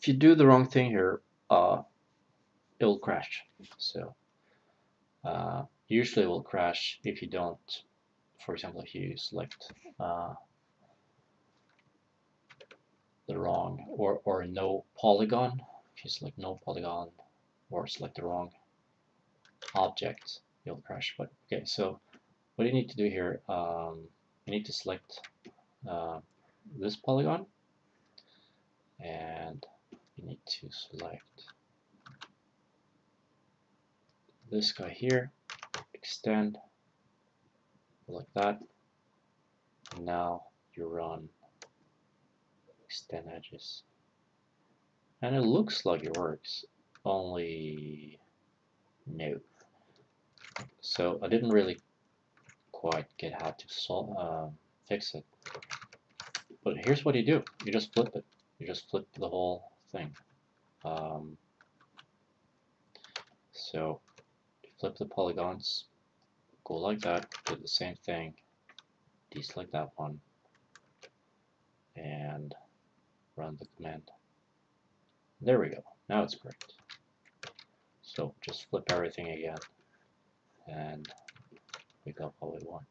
if you do the wrong thing here, uh, it will crash. So uh, usually it will crash if you don't, for example, if you select uh, the wrong or, or no polygon, if you select no polygon or select the wrong object, it'll crash. But okay, so what you need to do here, um, you need to select uh, this polygon and to select this guy here, extend like that. And now you run extend edges. And it looks like it works, only no. So I didn't really quite get how to solve, uh, fix it. But here's what you do. You just flip it. You just flip the whole thing. Um, so flip the polygons, go like that, do the same thing, deselect that one, and run the command. There we go. Now it's correct. So just flip everything again, and we got what we want.